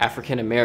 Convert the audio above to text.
African American